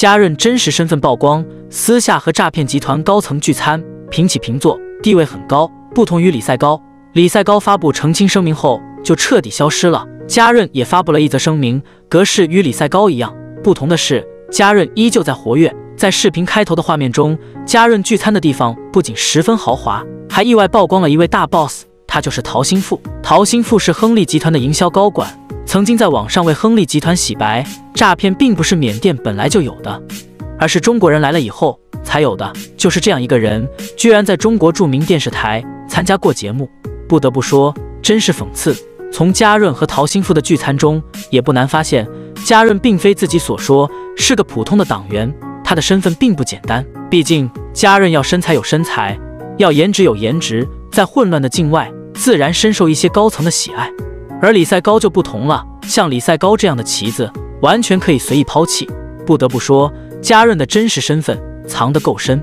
嘉润真实身份曝光，私下和诈骗集团高层聚餐，平起平坐，地位很高。不同于李赛高，李赛高发布澄清声明后就彻底消失了。嘉润也发布了一则声明，格式与李赛高一样，不同的是，嘉润依旧在活跃。在视频开头的画面中，嘉润聚餐的地方不仅十分豪华，还意外曝光了一位大 boss，他就是陶心富。陶心富是亨利集团的营销高管。曾经在网上为亨利集团洗白，诈骗并不是缅甸本来就有的，而是中国人来了以后才有的。就是这样一个人，居然在中国著名电视台参加过节目，不得不说，真是讽刺。从嘉润和陶心富的聚餐中，也不难发现，嘉润并非自己所说是个普通的党员，他的身份并不简单。毕竟嘉润要身材有身材，要颜值有颜值，在混乱的境外，自然深受一些高层的喜爱。而李赛高就不同了，像李赛高这样的棋子，完全可以随意抛弃。不得不说，嘉润的真实身份藏得够深。